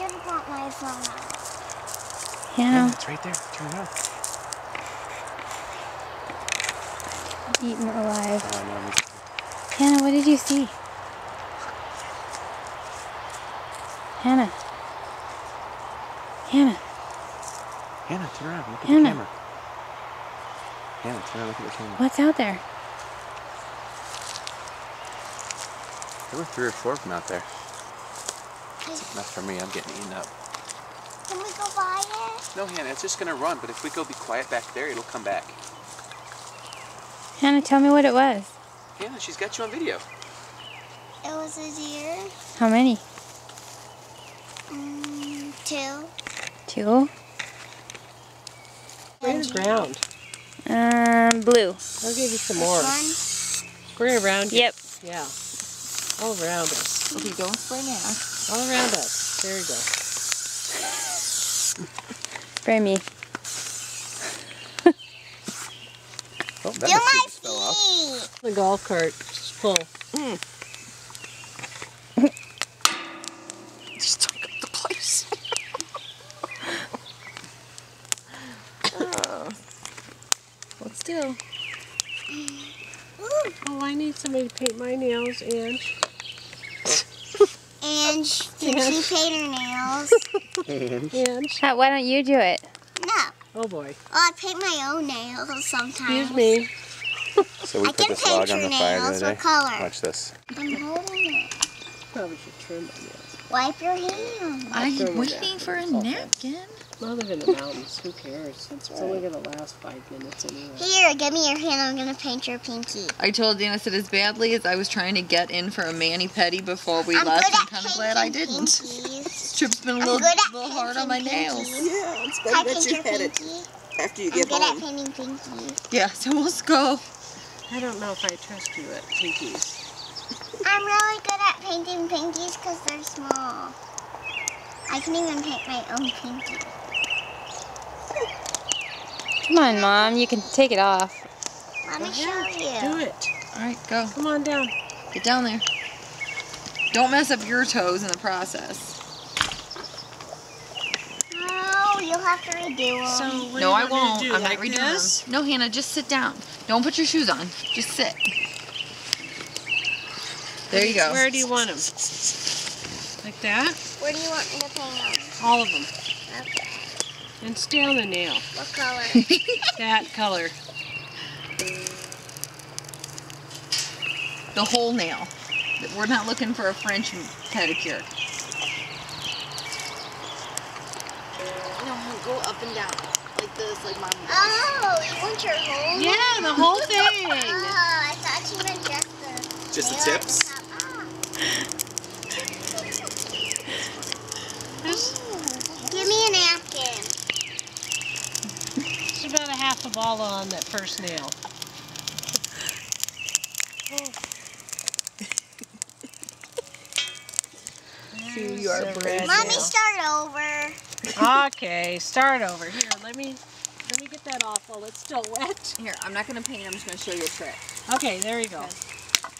should have brought my phone out. Hannah, It's right there. Turn around. eaten alive. Oh, no, Hannah, what did you see? Hannah. Hannah. Hannah, turn around. Look at Hannah. the camera. Hannah, turn around. Look at the camera. What's out there? There were three or four of them out there. Not for me. I'm getting eaten up. Can we go buy it? No, Hannah, it's just gonna run. But if we go be quiet back there, it'll come back. Hannah, tell me what it was. Hannah, she's got you on video. It was a deer. How many? Mm, two. Two? Spray the ground. Um, blue. I'll give you some This more. one. Spray around you. Yep. Yeah. All around us. Okay, don't spray now. All around us. There you go. Spray me. Oh, that Do must my just fell off. The golf cart. Just pull. Hmm. Just took up the place. Hold still. Ooh. Oh, I need somebody to paint my nails, Ange. And sh- can Yes. she paint her nails? Ange. How, why don't you do it? No. Oh boy. Well, I paint my own nails sometimes. Excuse me. So we I put can this paint log on your the fire the nails. other What day. color? Watch this. I'm holding it. Probably should trim my nails. Wipe your hands. I'm waiting for a napkin. I live in the mountains. Who cares? It's only going to last five minutes anyway. Here, give me your hand. I'm gonna paint your pinky. I told Dana, I said, as badly as I was trying to get in for a mani pedi before we I'm left, I'm kind of glad I didn't. pinkies. This trip's been a I'm little, good at little hard on my painting nails. pinkies. Yeah, it's Can I paint your pinky? after you I'm good at painting pinkies. Yeah, so let's go. I don't know if I trust you at pinkies. I'm really good at painting pinkies because they're small. I can even paint my own pinky. Come on, Mom. You can take it off. Let me oh, show ahead. Do it. All right, go. Come on down. Get down there. Don't mess up your toes in the process. Oh, you'll have to redo them. So no, I won't. do? I'm not like redoing this? them. No, Hannah, just sit down. Don't put your shoes on. Just sit. There you go. Where do you want them? Like that? Where do you want me to paint them? All of them. Okay. And stay on the nail. What color? That color. The whole nail. We're not looking for a French pedicure. No, go up and down. Like this, like mom oh, you want your whole? Yeah, the whole oh, thing. Oh, I thought you meant just the. Just the nail at tips? Top. Give me a napkin. there's about a half a ball on that first nail. you are There's a brave. Let me start over. Okay, start over. Here, let me let me get that off while it's still wet. Here, I'm not gonna paint. I'm just gonna show you a trick. Okay, there you go.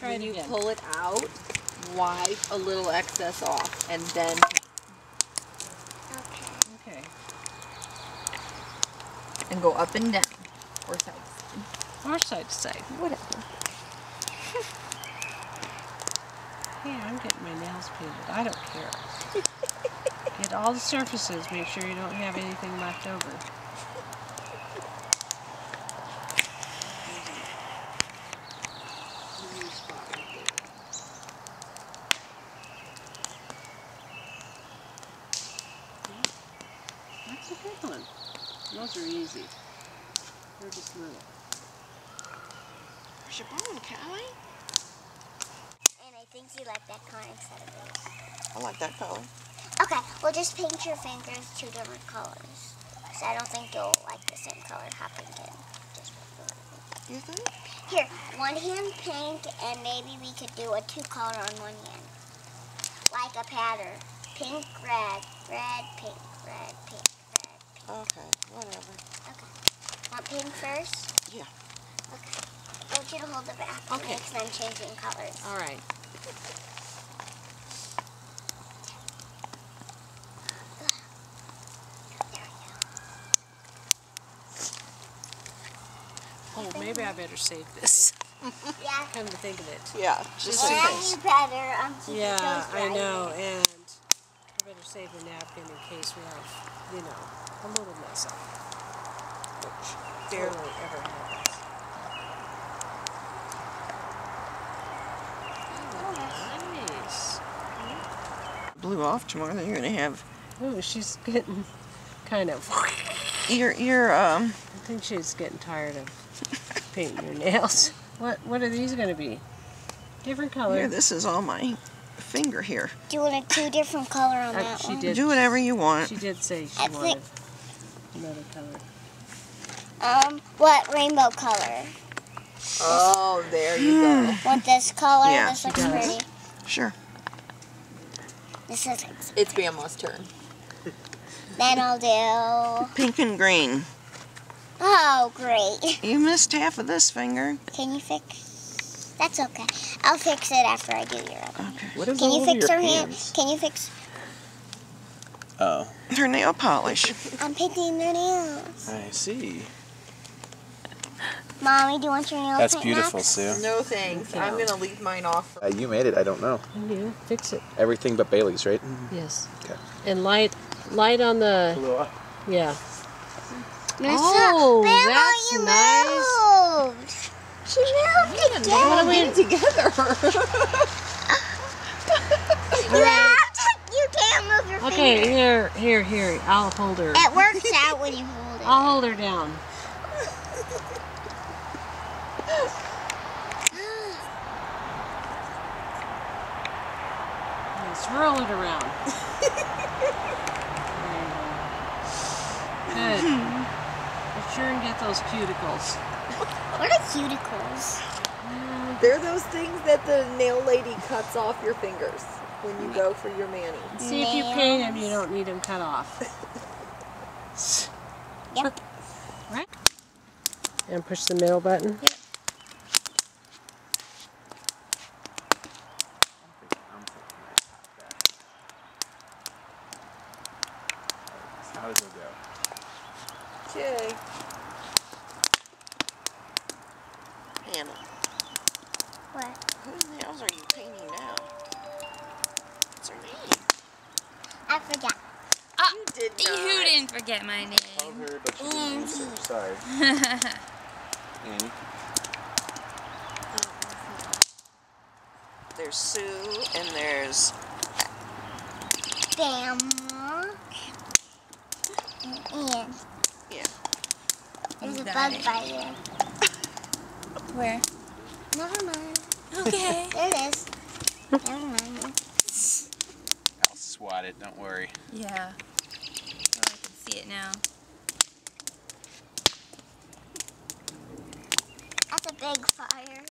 Try when it you again. pull it out, wipe a little excess off, and then Okay. Okay. and go up and down, or side. Or side to side. Whatever. Hey, I'm getting my nails painted. I don't care. Get all the surfaces. Make sure you don't have anything left over. That's a good one. Those are easy. They're just little. Where's your bone, Callie? And I think you like that color instead of this. I like that color. Okay, we'll just paint your fingers two different colors. Because I don't think you'll like the same color happening in. Just You think? Here, one hand pink, and maybe we could do a two color on one hand. Like a pattern. Pink, red, red, pink, red, first? Yeah. Okay. I want you to hold the back. Okay. Because I'm changing colors. All right. Oh, maybe I better save this. yeah. Come to think of it. Yeah. Just in case. better. Um, yeah, I know, and I better save the napkin in case we have, you know, a little mess up. Which barely ever happens. Oh, Nice. blew off tomorrow, then you're gonna have Oh, she's getting kind of. your your um. I think she's getting tired of painting your nails. What What are these going to be? Different color. Here, this is all my finger here. Do you want a two different color on Uh, that she one? did. Do whatever you want. She did say she I wanted think- another color. Um, what rainbow color? Oh, there you go. Want this color? Yeah, this looks pretty. Sure. This is. It's Bama's turn. Then I'll do. Pink and green. Oh, great. You missed half of this finger. Can you fix? That's okay. I'll fix it after I do your other. Okay. What is Can you fix your her hand? Can you fix? Oh, Her nail polish. I'm painting their nails. I see. Mommy, do you want your nails That's paint beautiful, next? Sue. No thanks. I'm gonna leave mine off. Uh, you made it. I don't know. Can you fix it? Everything but Bailey's, right? Yes. Okay. And light, light on the. Yeah. Miss- Oh, Grandma, that's you nice. moved. She moved again. What are we together? You have to. You can't move your Okay, finger. here, here, here. I'll hold her. It works out when you hold it. I'll hold her down. Swirl it around. There you go. Good. Be sure and get those cuticles. What are cuticles? They're those things that the nail lady cuts off your fingers when you go for your mani. See if you paint them, you don't need them cut off. Yep. Right? And push the middle button. Yep. How does it go? Okay. Hannah, What? whose nails are you painting now? What's her name? I forgot. You did not. You didn't forget my name. Called her, but she didn't. Sorry. There's Sue and there's Bam. And Yeah. There's a bug it. by you. Where? Never mind. Okay. There it is. Never mind. I'll swat it. Don't worry. yeah. Oh, I can see it now. That's a big fire.